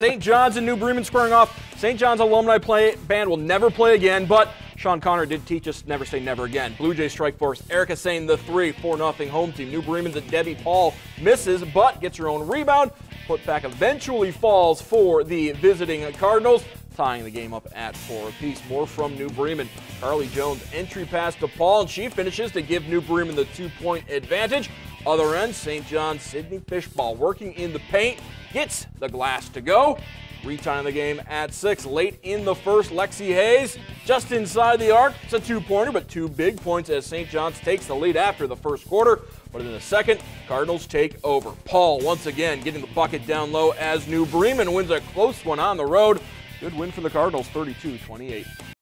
St. John's and New Bremen squaring off. St. John's alumni play band will never play again, but Sean Connery did teach us never say never again. Blue Jays strike force. Erica saying the three, 4 nothing home team. New Bremen's at Debbie Paul misses, but gets her own rebound. Put back eventually falls for the visiting Cardinals, tying the game up at four apiece. More from New Bremen. Carly Jones entry pass to Paul, and she finishes to give New Bremen the two-point advantage. Other end, St. John's Sydney Fishball working in the paint, gets the glass to go. Retying the game at six. Late in the first, Lexi Hayes just inside the arc. It's a two-pointer, but two big points as St. John's takes the lead after the first quarter. But in the second, Cardinals take over. Paul once again getting the bucket down low as New Bremen wins a close one on the road. Good win for the Cardinals, 32-28.